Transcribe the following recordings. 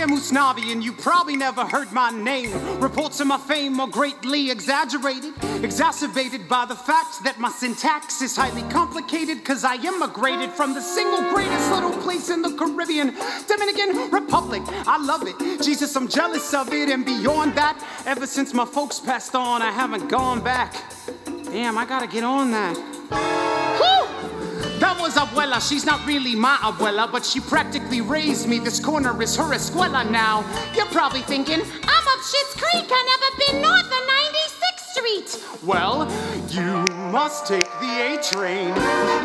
am Usnavi, and you probably never heard my name. Reports of my fame are greatly exaggerated, exacerbated by the fact that my syntax is highly complicated, cause I immigrated from the single greatest little place in the Caribbean, Dominican Republic. I love it. Jesus, I'm jealous of it, and beyond that, ever since my folks passed on, I haven't gone back. Damn, I gotta get on that. Whew! That was abuela. She's not really my abuela, but she practically raised me. This corner is her escuela now. You're probably thinking, I'm up Schitt's Creek. I never been north of 96th Street. well, you must take the A train.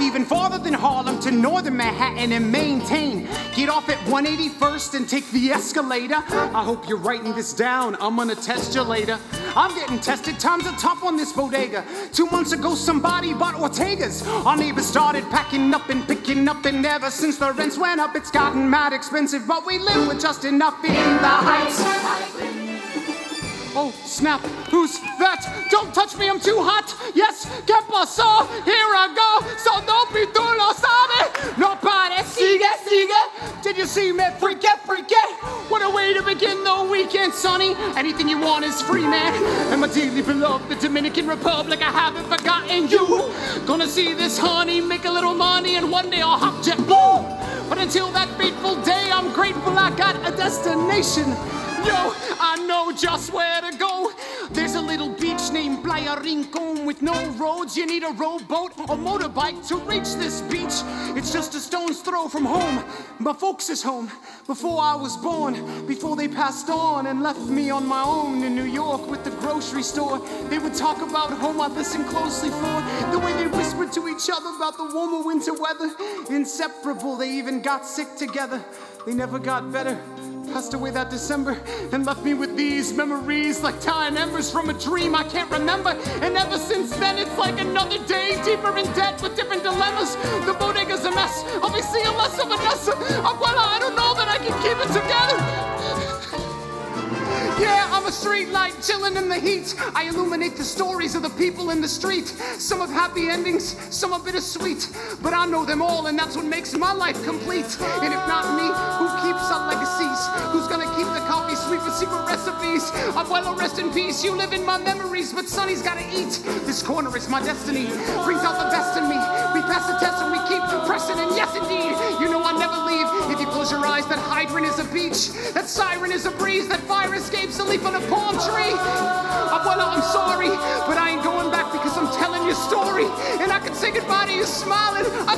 Even farther than Harlem to northern Manhattan and maintain. Get off at 181st and take the escalator. I hope you're writing this down. I'm gonna test you later. I'm getting tested, times are tough on this bodega. Two months ago, somebody bought Ortega's. Our neighbors started packing up and picking up, and ever since the rents went up, it's gotten mad expensive. But we live with just enough in the heights. Oh, snap. Who's that? Don't touch me, I'm too hot. Yes, que pasó? Here I go. So don't be tú lo sabes. No sigue, sigue. Did you see me? Freak it, freak it. What a way to begin the weekend, sonny. Anything you want is free, man. And my dearly beloved, the Dominican Republic, I haven't forgotten you. Gonna see this honey, make a little money, and one day I'll hop JetBlue. But until that fateful day, I'm grateful I got a destination. Yo, I know just where to go. There's a little beach named Playa Rincon with no roads. You need a rowboat or motorbike to reach this beach. It's just a stone's throw from home. My folks is home before I was born, before they passed on and left me on my own in New York with the grocery store. They would talk about home I listened closely for. The way they whispered to each other about the warmer winter weather. Inseparable, they even got sick together. They never got better passed away that December and left me with these memories like dying embers from a dream I can't remember. And ever since then, it's like another day, deeper in debt with different dilemmas. The bodega's a mess, obviously a less of a mess. Uh, I don't know that I can keep it together. Street light chilling in the heat. I illuminate the stories of the people in the street. Some have happy endings, some are bittersweet. But I know them all, and that's what makes my life complete. And if not me, who keeps our legacies? Who's gonna keep the coffee sweet with secret recipes? Abuelo, rest in peace. You live in my memories, but Sonny's gotta eat. This corner is my destiny. Brings out the best in me. We pass the test and we keep pressing, and yes, indeed, you know I never leave. If you close eyes, that hydrant is a beach. That siren is a breeze. That fire escapes a leaf on a palm tree. Abuelo, I'm sorry, but I ain't going back because I'm telling your story. And I can say goodbye to you smiling. I